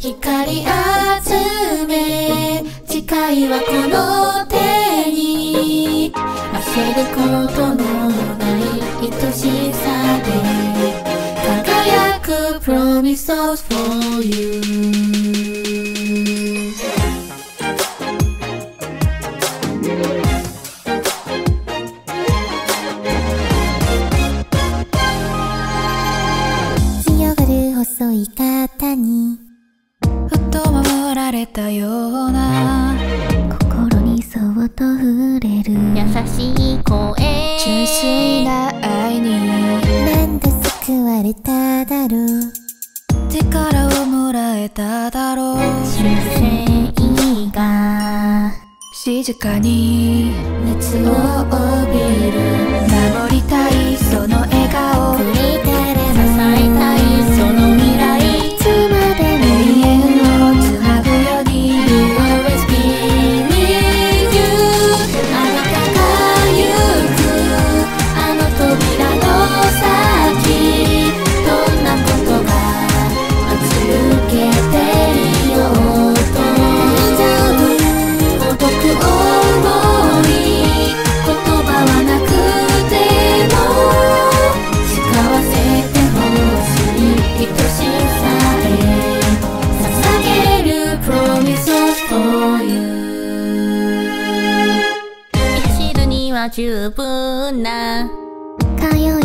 光集め誓いはこの手に焦ることのない愛しさで輝く Promise of for you れたような心にそっと触れる優しい声純粋な愛になんで救われただろう力をもらえただろう修正が静かに熱を帯びる for るには十分な。通い合う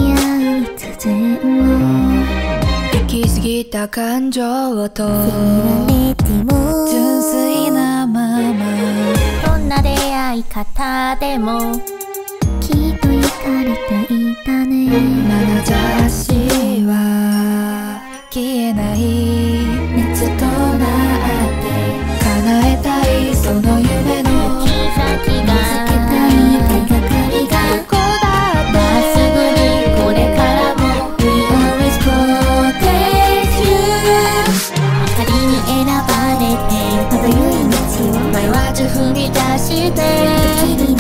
突然も行き過ぎた感情と純粋なままどんな出会い方でもきっと行かれていたね眼差しは消えない振り出して